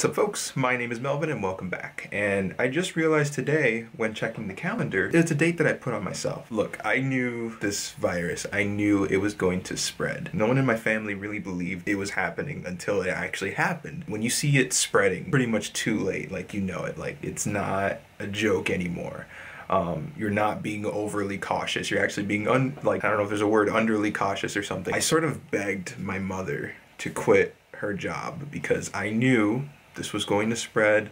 What's up folks? My name is Melvin and welcome back. And I just realized today when checking the calendar, it's a date that I put on myself. Look, I knew this virus. I knew it was going to spread. No one in my family really believed it was happening until it actually happened. When you see it spreading, pretty much too late, like you know it, like it's not a joke anymore. Um, you're not being overly cautious. You're actually being un like I don't know if there's a word underly cautious or something. I sort of begged my mother to quit her job because I knew this was going to spread.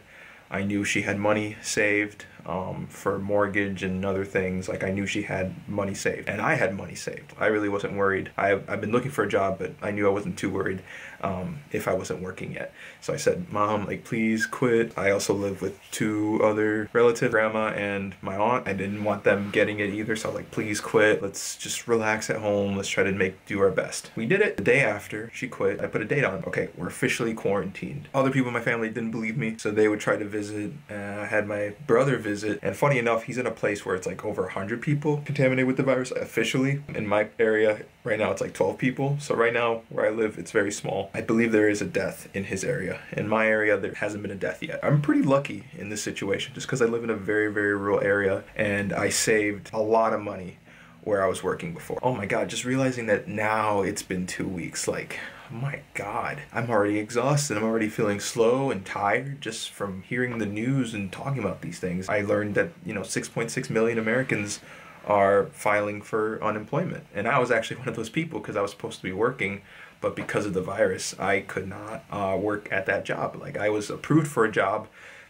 I knew she had money saved um, for mortgage and other things. Like I knew she had money saved, and I had money saved. I really wasn't worried. I, I've been looking for a job, but I knew I wasn't too worried um, if I wasn't working yet. So I said, "Mom, like please quit." I also live with two other relatives, grandma and my aunt. I didn't want them getting it either, so I was like, "Please quit. Let's just relax at home. Let's try to make do our best." We did it. The day after she quit, I put a date on. Okay, we're officially quarantined. Other people in my family didn't believe me, so they would try to visit. Uh, I had my brother visit visit. And funny enough, he's in a place where it's like over 100 people contaminated with the virus officially. In my area, right now, it's like 12 people. So right now, where I live, it's very small. I believe there is a death in his area. In my area, there hasn't been a death yet. I'm pretty lucky in this situation just because I live in a very, very rural area and I saved a lot of money where I was working before. Oh my god, just realizing that now it's been two weeks, like, my god, I'm already exhausted. I'm already feeling slow and tired just from hearing the news and talking about these things. I learned that, you know, 6.6 million Americans are filing for unemployment. And I was actually one of those people because I was supposed to be working, but because of the virus, I could not uh, work at that job. Like, I was approved for a job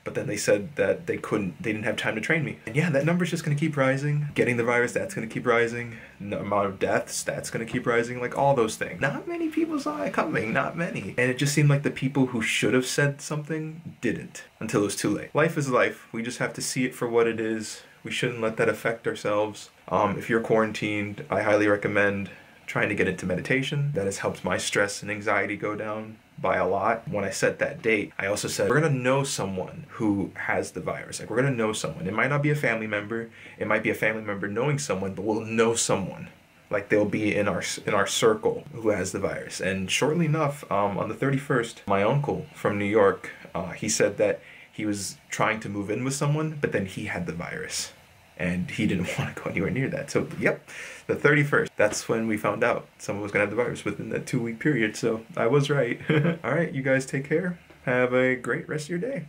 but then they said that they couldn't they didn't have time to train me. And yeah that number's just to keep rising. Getting the virus that's to keep rising. The amount of deaths that's to keep rising. Like all those things. Not many people saw it coming not many. And it just seemed like the people who should have said something didn't until it was too late. Life is life. We just have to see it for what it is. We shouldn't let that affect ourselves. Um, if you're quarantined i highly recommend trying to get into meditation that has helped my stress and anxiety go down by a lot. When I set that date, I also said, we're gonna know someone who has the virus. Like, we're gonna know someone. It might not be a family member, it might be a family member knowing someone, but we'll know someone. Like they'll be in our in our circle who has the virus. And shortly enough, um, on the 31st, my uncle from New York, uh, he said that he was trying to move in with someone, but then he had the virus and he didn't want to go anywhere near that. So, yep, the 31st, that's when we found out someone was going to have the virus within that two week period. So, I was right. All right, you guys take care. Have a great rest of your day.